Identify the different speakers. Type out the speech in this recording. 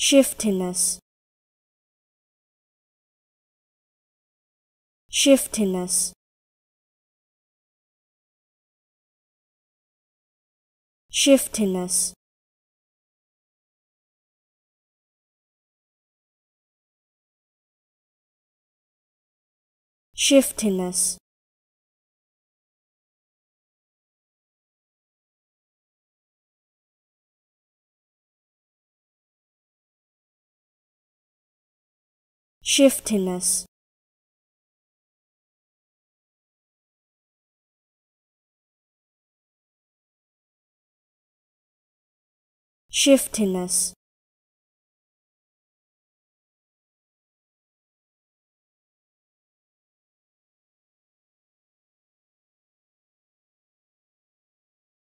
Speaker 1: shiftiness. Shiftiness. Shiftiness. Shiftiness shiftiness. Shiftiness